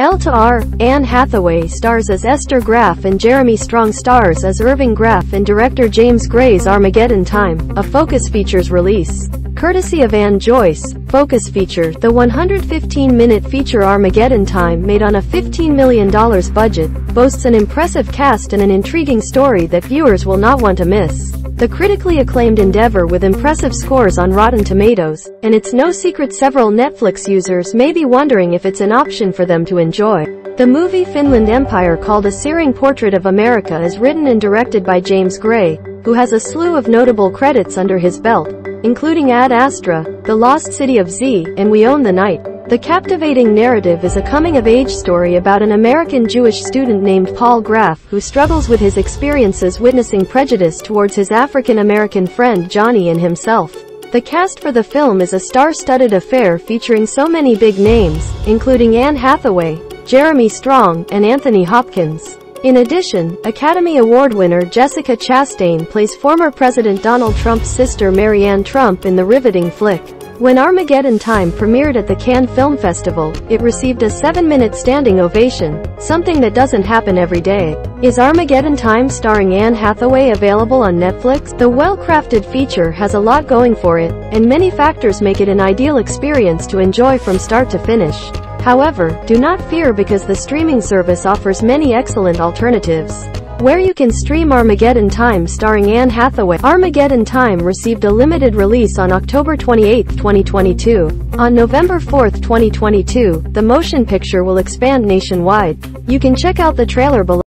L to R, Anne Hathaway stars as Esther Graff and Jeremy Strong stars as Irving Graff in director James Gray's Armageddon Time, a Focus Features release. Courtesy of Anne Joyce, Focus Feature, the 115-minute feature Armageddon Time made on a $15 million budget, boasts an impressive cast and an intriguing story that viewers will not want to miss. The critically acclaimed endeavor with impressive scores on Rotten Tomatoes, and it's no secret several Netflix users may be wondering if it's an option for them to enjoy. The movie Finland Empire called A Searing Portrait of America is written and directed by James Gray, who has a slew of notable credits under his belt, including Ad Astra, The Lost City of Z, and We Own the Night. The captivating narrative is a coming-of-age story about an American Jewish student named Paul Graff who struggles with his experiences witnessing prejudice towards his African-American friend Johnny and himself. The cast for the film is a star-studded affair featuring so many big names, including Anne Hathaway, Jeremy Strong, and Anthony Hopkins. In addition, Academy Award winner Jessica Chastain plays former President Donald Trump's sister Maryanne Trump in the riveting flick. When Armageddon Time premiered at the Cannes Film Festival, it received a 7-minute standing ovation, something that doesn't happen every day. Is Armageddon Time starring Anne Hathaway available on Netflix? The well-crafted feature has a lot going for it, and many factors make it an ideal experience to enjoy from start to finish. However, do not fear because the streaming service offers many excellent alternatives where you can stream Armageddon Time starring Anne Hathaway. Armageddon Time received a limited release on October 28, 2022. On November 4, 2022, the motion picture will expand nationwide. You can check out the trailer below.